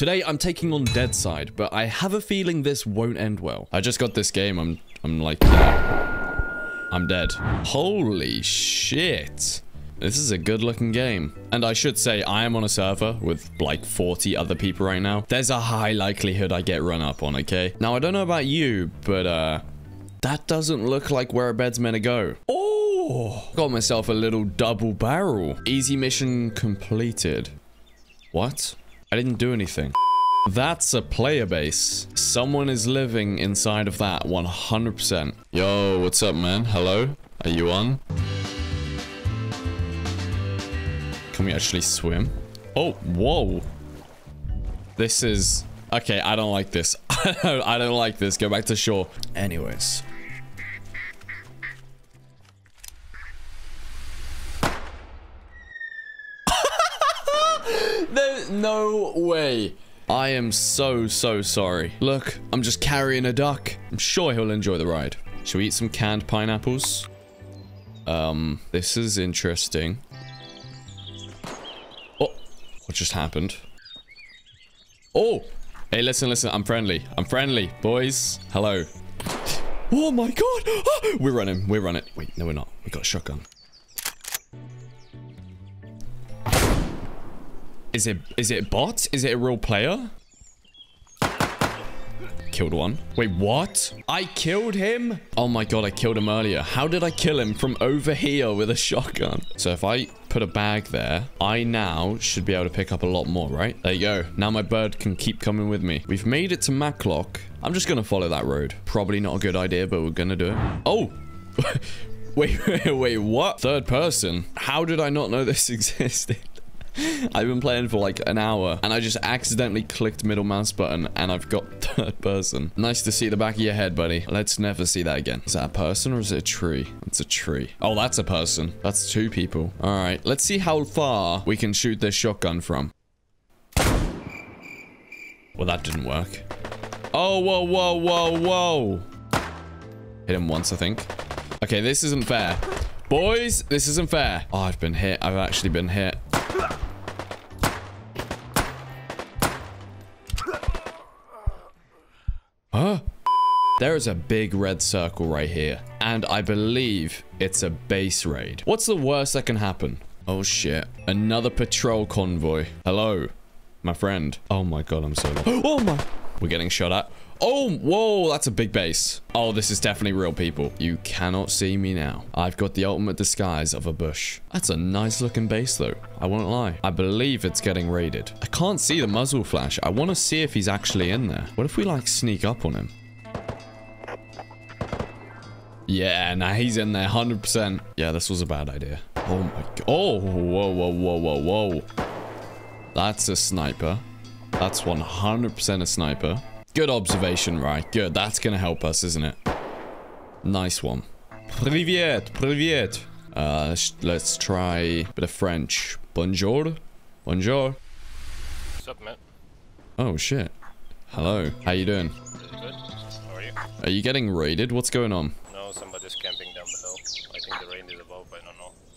Today I'm taking on Deadside, but I have a feeling this won't end well. I just got this game, I'm, I'm like, yeah, I'm dead. Holy shit. This is a good looking game. And I should say, I am on a server with like 40 other people right now. There's a high likelihood I get run up on, okay? Now, I don't know about you, but uh, that doesn't look like where a bed's meant to go. Oh, got myself a little double barrel. Easy mission completed. What? I didn't do anything. That's a player base. Someone is living inside of that 100%. Yo, what's up, man? Hello? Are you on? Can we actually swim? Oh, whoa. This is... Okay, I don't like this. I don't like this. Go back to shore. Anyways. There's no way. I am so, so sorry. Look, I'm just carrying a duck. I'm sure he'll enjoy the ride. Should we eat some canned pineapples? Um, this is interesting. Oh, what just happened? Oh, hey, listen, listen. I'm friendly. I'm friendly, boys. Hello. Oh my god. we're running. We're running. Wait, no, we're not. We got a shotgun. Is it is it bot? Is it a real player? Killed one. Wait, what? I killed him? Oh my god, I killed him earlier. How did I kill him from over here with a shotgun? So if I put a bag there, I now should be able to pick up a lot more, right? There you go. Now my bird can keep coming with me. We've made it to Matlock. I'm just gonna follow that road. Probably not a good idea, but we're gonna do it. Oh! wait, wait, wait, what? Third person? How did I not know this existed? I've been playing for like an hour and I just accidentally clicked middle mouse button and I've got third person. Nice to see the back of your head, buddy. Let's never see that again. Is that a person or is it a tree? It's a tree. Oh, that's a person. That's two people. All right. Let's see how far we can shoot this shotgun from. Well, that didn't work. Oh, whoa, whoa, whoa, whoa. Hit him once, I think. Okay, this isn't fair. Boys, this isn't fair. Oh, I've been hit. I've actually been hit. There is a big red circle right here. And I believe it's a base raid. What's the worst that can happen? Oh shit. Another patrol convoy. Hello, my friend. Oh my god, I'm so... Oh my... We're getting shot at. Oh, whoa, that's a big base. Oh, this is definitely real people. You cannot see me now. I've got the ultimate disguise of a bush. That's a nice looking base though. I won't lie. I believe it's getting raided. I can't see the muzzle flash. I want to see if he's actually in there. What if we like sneak up on him? Yeah, now he's in there 100%. Yeah, this was a bad idea. Oh my god. Oh, whoa, whoa, whoa, whoa, whoa. That's a sniper. That's 100% a sniper. Good observation, right? Good. That's going to help us, isn't it? Nice one. Privet, privet. Uh, let's, try a bit of French. Bonjour. Bonjour. What's up, Matt? Oh, shit. Hello. How you doing? Good. How are you? Are you getting raided? What's going on?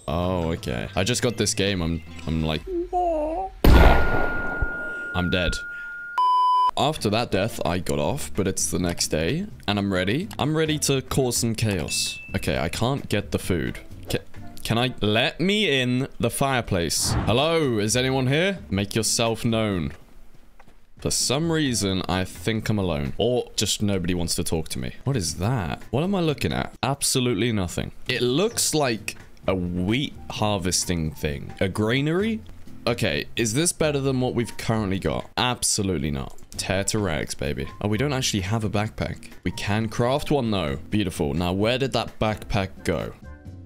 Oh, okay. I just got this game. I'm, I'm like... I'm dead. After that death, I got off, but it's the next day, and I'm ready. I'm ready to cause some chaos. Okay, I can't get the food. Ca can I? Let me in the fireplace. Hello, is anyone here? Make yourself known. For some reason, I think I'm alone. Or just nobody wants to talk to me. What is that? What am I looking at? Absolutely nothing. It looks like a wheat harvesting thing. A granary? Okay, is this better than what we've currently got? Absolutely not. Tear to rags, baby. Oh, we don't actually have a backpack. We can craft one, though. Beautiful. Now, where did that backpack go?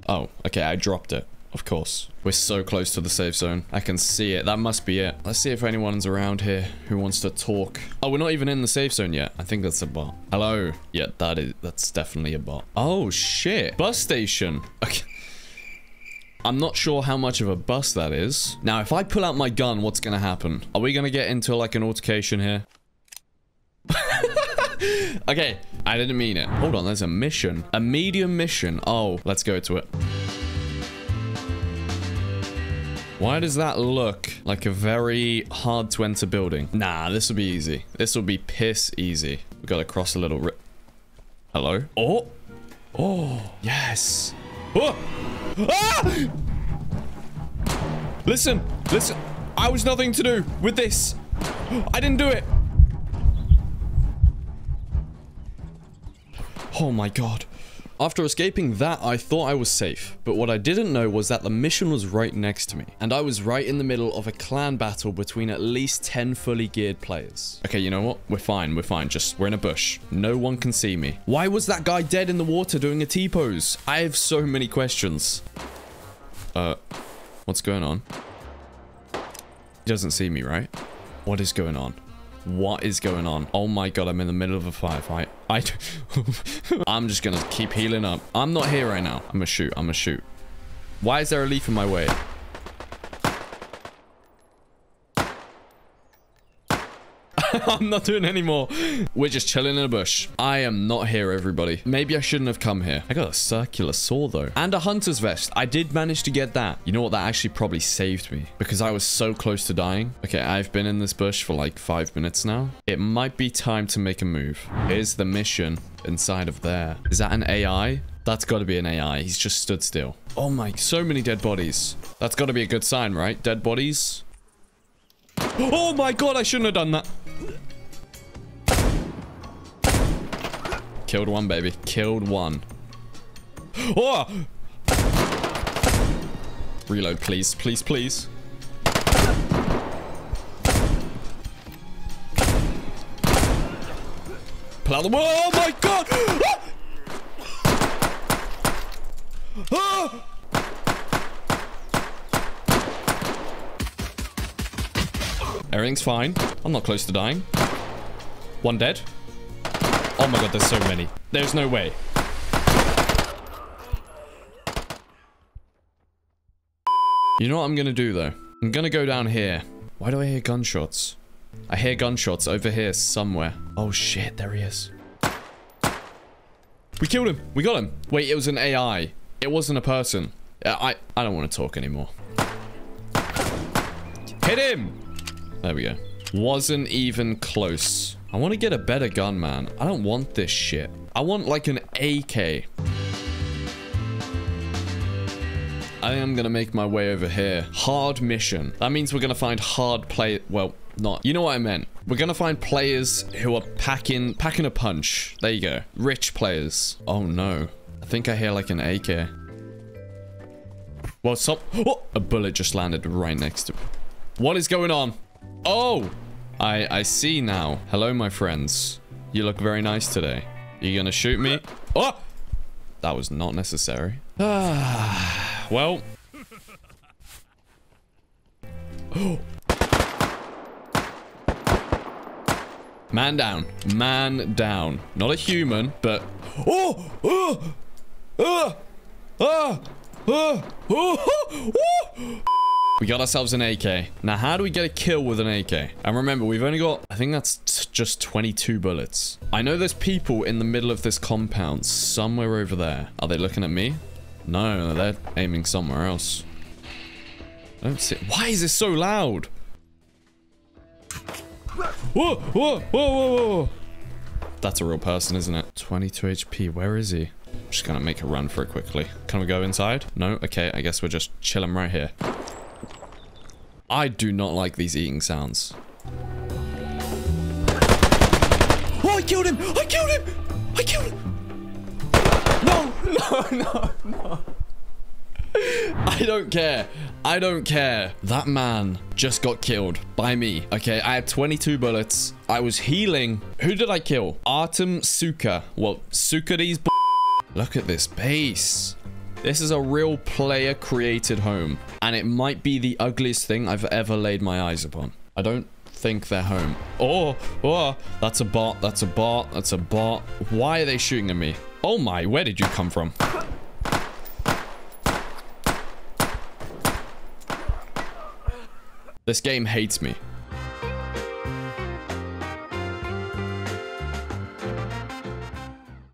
Oh, okay, I dropped it. Of course. We're so close to the safe zone. I can see it. That must be it. Let's see if anyone's around here who wants to talk. Oh, we're not even in the safe zone yet. I think that's a bot. Hello. Yeah, that is, that's definitely a bot. Oh, shit. Bus station. Okay. I'm not sure how much of a bust that is. Now, if I pull out my gun, what's going to happen? Are we going to get into like an altercation here? okay, I didn't mean it. Hold on, there's a mission. A medium mission. Oh, let's go to it. Why does that look like a very hard to enter building? Nah, this will be easy. This will be piss easy. We gotta cross a little Hello? Oh! Oh! Yes! Oh! Ah! Listen! Listen! I was nothing to do with this! I didn't do it! Oh my god. After escaping that, I thought I was safe, but what I didn't know was that the mission was right next to me, and I was right in the middle of a clan battle between at least 10 fully geared players. Okay, you know what? We're fine, we're fine, just we're in a bush. No one can see me. Why was that guy dead in the water doing a T-pose? I have so many questions. Uh, what's going on? He doesn't see me, right? What is going on? What is going on? Oh my god, I'm in the middle of a firefight. I, I'm just gonna keep healing up. I'm not here right now. I'm gonna shoot. I'm gonna shoot. Why is there a leaf in my way? I'm not doing anymore. We're just chilling in a bush. I am not here, everybody. Maybe I shouldn't have come here. I got a circular saw, though. And a hunter's vest. I did manage to get that. You know what? That actually probably saved me. Because I was so close to dying. Okay, I've been in this bush for like five minutes now. It might be time to make a move. Here's the mission inside of there. Is that an AI? That's got to be an AI. He's just stood still. Oh my, so many dead bodies. That's got to be a good sign, right? Dead bodies. Oh my god, I shouldn't have done that. Killed one, baby. Killed one. Oh! Reload, please. Please, please. Pull out the- Oh my god! Ah! Ah! Everything's fine. I'm not close to dying. One dead. Oh my god, there's so many. There's no way. You know what I'm gonna do though? I'm gonna go down here. Why do I hear gunshots? I hear gunshots over here somewhere. Oh shit, there he is. We killed him. We got him. Wait, it was an AI. It wasn't a person. Uh, I, I don't want to talk anymore. Hit him! There we go. Wasn't even close. I want to get a better gun, man. I don't want this shit. I want like an AK. I think I'm going to make my way over here. Hard mission. That means we're going to find hard play... Well, not. You know what I meant. We're going to find players who are packing, packing a punch. There you go. Rich players. Oh, no. I think I hear like an AK. Well, some... Oh, a bullet just landed right next to me. What is going on? Oh! I, I see now. Hello, my friends. You look very nice today. You gonna shoot me? Oh! That was not necessary. Ah, well. Man down. Man down. Not a human, but... Oh! Oh! Ah! Ah! Ah! Oh! Oh! We got ourselves an AK. Now, how do we get a kill with an AK? And remember, we've only got, I think that's just 22 bullets. I know there's people in the middle of this compound somewhere over there. Are they looking at me? No, they're aiming somewhere else. I don't see. Why is this so loud? Whoa, whoa, whoa, whoa, whoa. That's a real person, isn't it? 22 HP. Where is he? I'm just gonna make a run for it quickly. Can we go inside? No? Okay, I guess we're just chilling right here. I do not like these eating sounds. Oh, I killed him! I killed him! I killed him! No, no, no, no. I don't care. I don't care. That man just got killed by me. Okay, I had 22 bullets. I was healing. Who did I kill? Artem Suka. Well, Sukari's Look at this base. This is a real player created home. And it might be the ugliest thing I've ever laid my eyes upon. I don't think they're home. Oh, oh, that's a bot. That's a bot. That's a bot. Why are they shooting at me? Oh my, where did you come from? This game hates me.